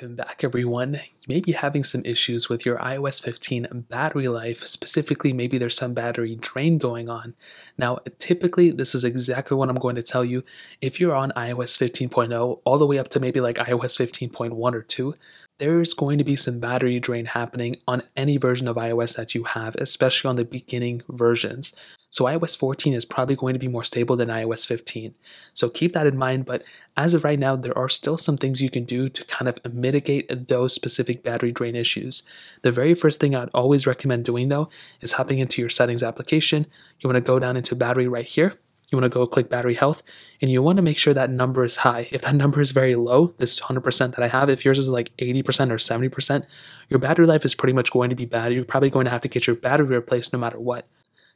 Welcome back everyone. You may be having some issues with your iOS 15 battery life, specifically maybe there's some battery drain going on. Now typically this is exactly what I'm going to tell you. If you're on iOS 15.0 all the way up to maybe like iOS 15.1 or 2, there's going to be some battery drain happening on any version of iOS that you have, especially on the beginning versions. So iOS 14 is probably going to be more stable than iOS 15. So keep that in mind, but as of right now, there are still some things you can do to kind of mitigate those specific battery drain issues. The very first thing I'd always recommend doing though is hopping into your settings application. You want to go down into battery right here. You want to go click battery health and you want to make sure that number is high. If that number is very low, this 100% that I have, if yours is like 80% or 70%, your battery life is pretty much going to be bad. You're probably going to have to get your battery replaced no matter what.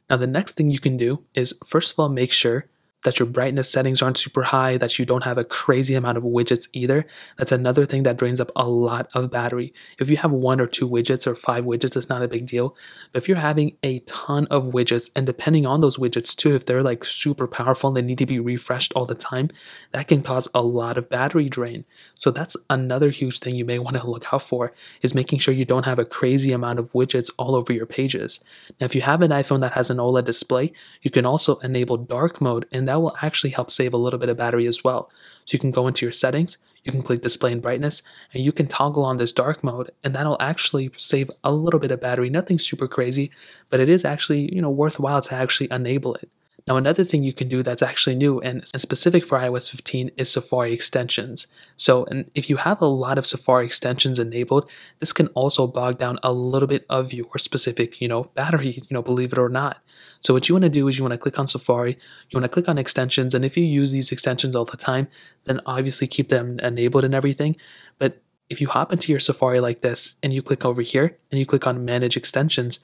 Now, the next thing you can do is first of all, make sure that your brightness settings aren't super high, that you don't have a crazy amount of widgets either. That's another thing that drains up a lot of battery. If you have one or two widgets or five widgets, it's not a big deal. But if you're having a ton of widgets, and depending on those widgets too, if they're like super powerful and they need to be refreshed all the time, that can cause a lot of battery drain. So that's another huge thing you may want to look out for is making sure you don't have a crazy amount of widgets all over your pages. Now, if you have an iPhone that has an OLED display, you can also enable dark mode and that that will actually help save a little bit of battery as well. So you can go into your settings, you can click display and brightness, and you can toggle on this dark mode, and that'll actually save a little bit of battery. Nothing super crazy, but it is actually, you know, worthwhile to actually enable it. Now, another thing you can do that's actually new and specific for iOS 15 is Safari extensions. So, if you have a lot of Safari extensions enabled, this can also bog down a little bit of your specific, you know, battery, you know, believe it or not. So what you want to do is you want to click on Safari, you want to click on extensions, and if you use these extensions all the time, then obviously keep them enabled and everything. But if you hop into your Safari like this and you click over here and you click on manage extensions,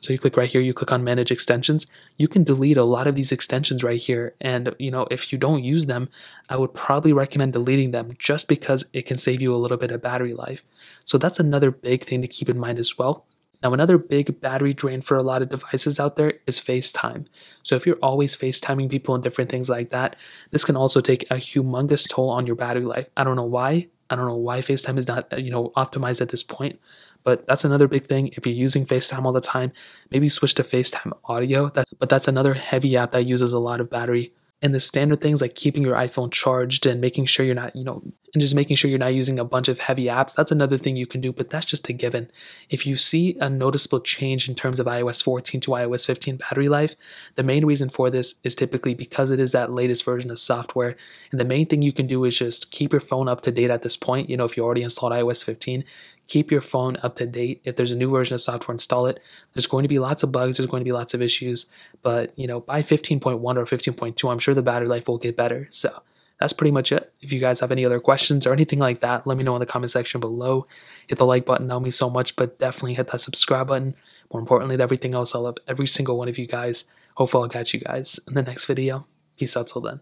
so you click right here, you click on manage extensions, you can delete a lot of these extensions right here. And you know, if you don't use them, I would probably recommend deleting them just because it can save you a little bit of battery life. So that's another big thing to keep in mind as well. Now, another big battery drain for a lot of devices out there is FaceTime. So, if you're always FaceTiming people and different things like that, this can also take a humongous toll on your battery life. I don't know why. I don't know why FaceTime is not, uh, you know, optimized at this point. But that's another big thing. If you're using FaceTime all the time, maybe switch to FaceTime audio. That, but that's another heavy app that uses a lot of battery and the standard things like keeping your iPhone charged and making sure you're not, you know, and just making sure you're not using a bunch of heavy apps, that's another thing you can do, but that's just a given. If you see a noticeable change in terms of iOS 14 to iOS 15 battery life, the main reason for this is typically because it is that latest version of software. And the main thing you can do is just keep your phone up to date at this point. You know, if you already installed iOS 15, keep your phone up to date. If there's a new version of software, install it. There's going to be lots of bugs, there's going to be lots of issues, but you know, by 15.1 or 15.2, I'm sure the battery life will get better. So that's pretty much it. If you guys have any other questions or anything like that, let me know in the comment section below. Hit the like button, that would mean so much, but definitely hit that subscribe button. More importantly than everything else, I love every single one of you guys. Hopefully I'll catch you guys in the next video. Peace out till then.